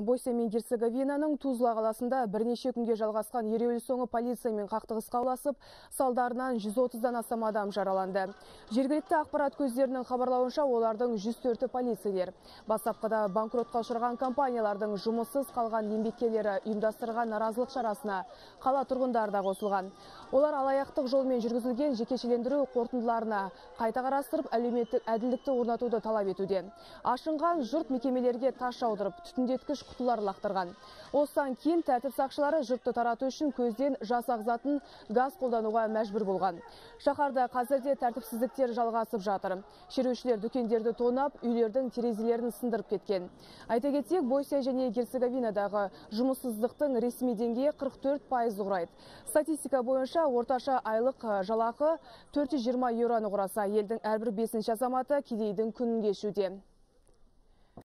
Босния мен Герцеговинаның Тузла қаласында бірнеше күнге жалғасқан ереуіл соңы полициямен қақтығысқа ұласып, салдарынан 130-дан астам адам жараланды. Жергілікті ақпарат көздерінің хабарлауынша олардың 104 полицейлер. Бастапқыда банкротқа ұшыраған компаниялардың жұмыссыз қалған еңбеккерлері ұйымдастырған наразылық шарасына қала тұрғындары да қосылған. Олар алаяқтық жолмен жүргізілген жекешелендіру қорытындыларына қайта қарастырып, әлеуметтік әділдікті орнатуды талап етуде. Ашынған жұрт мекемелерге тас жаудырып, түтіндеткіш құтылар лақтырған. Осыдан кейін тәртіп сақшылары жұртты тарату үшін көзден жас ағзатын газ қолдануға мәжбүр болған. Шаһарда қазірде тәртіпсіздіктер жалғасып жатыр. Шерушілер дүкендерді тонап, үйлердің терезелерін сындырып кеткен. Айта кетсек, Босния және Герцеговинадағы жұмыссыздықтың ресми деңгейі 44 пайыз құрайды. Статистика бойынша орташа айлық жалақы 420 еуроны құраса, елдің әрбір бесінші азаматы кедейдің күнін кешуде